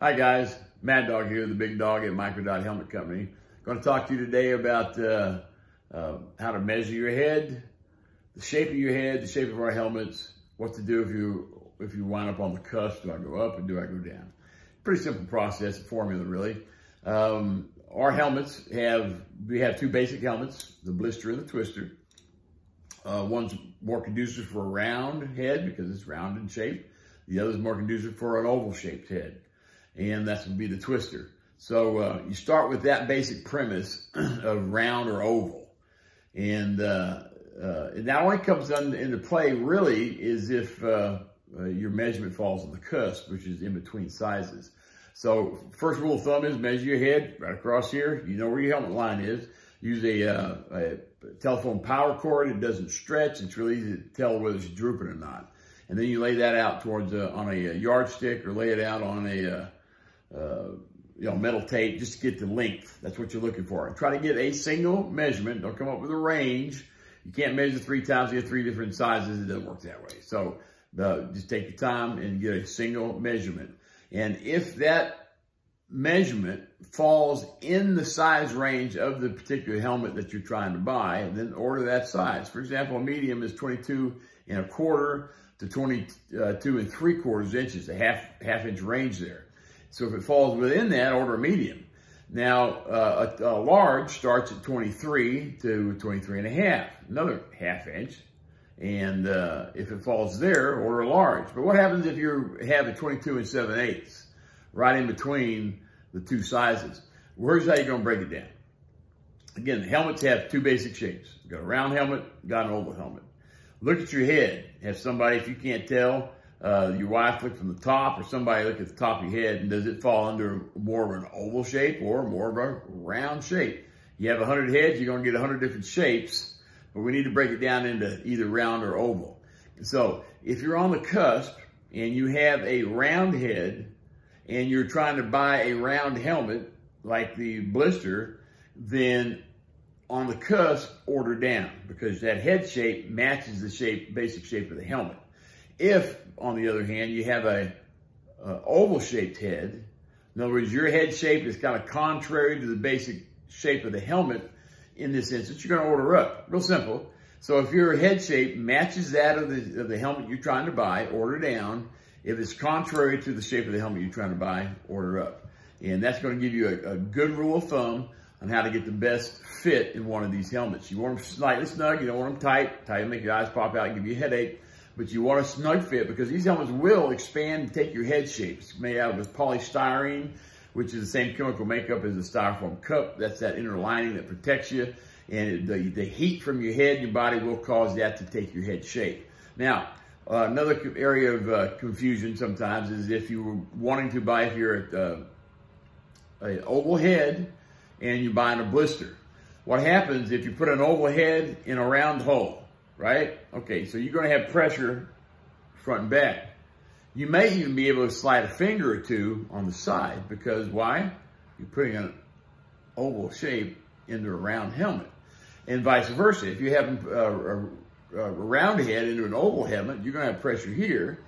Hi guys, Mad Dog here, the big dog at Microdot Helmet Company. Going to talk to you today about uh, uh, how to measure your head, the shape of your head, the shape of our helmets, what to do if you if you wind up on the cusp. Do I go up or do I go down? Pretty simple process, formula really. Um, our helmets have, we have two basic helmets, the blister and the twister. Uh, one's more conducive for a round head because it's round in shape. The other is more conducive for an oval shaped head and that's would be the twister. So uh, you start with that basic premise of round or oval. And, uh, uh, only comes into play really is if uh, uh, your measurement falls on the cusp, which is in between sizes. So first rule of thumb is measure your head right across here. You know where your helmet line is. Use a, uh, a telephone power cord. It doesn't stretch. It's really easy to tell whether it's drooping or not. And then you lay that out towards on a yardstick or lay it out on a uh, you know, metal tape just to get the length. That's what you're looking for. Try to get a single measurement. Don't come up with a range. You can't measure three times. You have three different sizes. It doesn't work that way. So uh, just take your time and get a single measurement. And if that measurement falls in the size range of the particular helmet that you're trying to buy, then order that size. For example, a medium is 22 and a quarter to 22 and three quarters inches, a half half inch range there. So if it falls within that, order a medium. Now, uh, a, a, large starts at 23 to 23 and a half, another half inch. And uh, if it falls there, order a large. But what happens if you have a 22 and 7 eighths, right in between the two sizes? Where's how you're going to break it down? Again, helmets have two basic shapes. You got a round helmet, got an oval helmet. Look at your head. Have somebody, if you can't tell, uh, your wife look from the top or somebody look at the top of your head and does it fall under more of an oval shape or more of a round shape? You have 100 heads, you're going to get 100 different shapes, but we need to break it down into either round or oval. so if you're on the cusp and you have a round head and you're trying to buy a round helmet like the blister, then on the cusp, order down because that head shape matches the shape, basic shape of the helmet. If, on the other hand, you have a, a oval shaped head, in other words, your head shape is kind of contrary to the basic shape of the helmet, in this instance, you're going to order up. Real simple. So if your head shape matches that of the, of the helmet you're trying to buy, order down. If it's contrary to the shape of the helmet you're trying to buy, order up. And that's going to give you a, a good rule of thumb on how to get the best fit in one of these helmets. You want them slightly snug, you don't want them tight. Tight will make your eyes pop out and give you a headache but you want a snug fit because these helmets will expand and take your head shape. It's made out of polystyrene, which is the same chemical makeup as a styrofoam cup. That's that inner lining that protects you. And the, the heat from your head and your body will cause that to take your head shape. Now, uh, another area of uh, confusion sometimes is if you were wanting to buy, if you're at uh, an oval head and you're buying a blister. What happens if you put an oval head in a round hole? Right? Okay, so you're going to have pressure front and back. You may even be able to slide a finger or two on the side because why? You're putting an oval shape into a round helmet. And vice versa. If you have a, a, a round head into an oval helmet, you're going to have pressure here,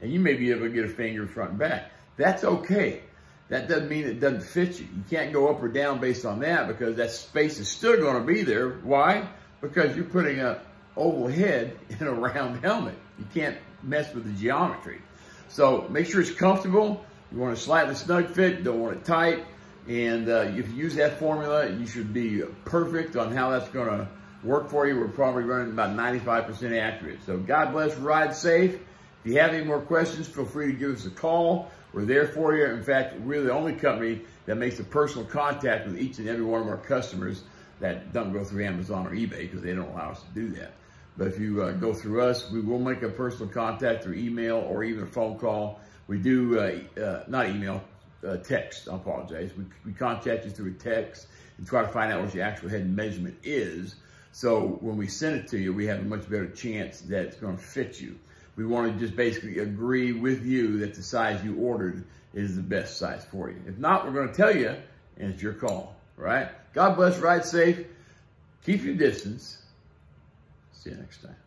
and you may be able to get a finger front and back. That's okay. That doesn't mean it doesn't fit you. You can't go up or down based on that because that space is still going to be there. Why? Because you're putting a oval head in a round helmet. You can't mess with the geometry. So make sure it's comfortable. You want a slightly snug fit, don't want it tight. And uh, if you use that formula, you should be perfect on how that's going to work for you. We're probably running about 95% accurate. So God bless, ride safe. If you have any more questions, feel free to give us a call. We're there for you. In fact, we're the only company that makes a personal contact with each and every one of our customers that don't go through Amazon or eBay because they don't allow us to do that. But if you uh, go through us, we will make a personal contact through email or even a phone call. We do, uh, uh, not email, uh, text, I apologize. We, we contact you through a text and try to find out what your actual head measurement is. So when we send it to you, we have a much better chance that it's going to fit you. We want to just basically agree with you that the size you ordered is the best size for you. If not, we're going to tell you, and it's your call, right? God bless, ride safe, keep your distance, See you next time.